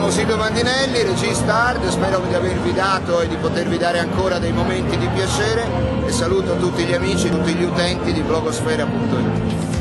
sono Silvio Mandinelli, regista hard, spero di avervi dato e di potervi dare ancora dei momenti di piacere e saluto tutti gli amici, tutti gli utenti di blogosfera.it.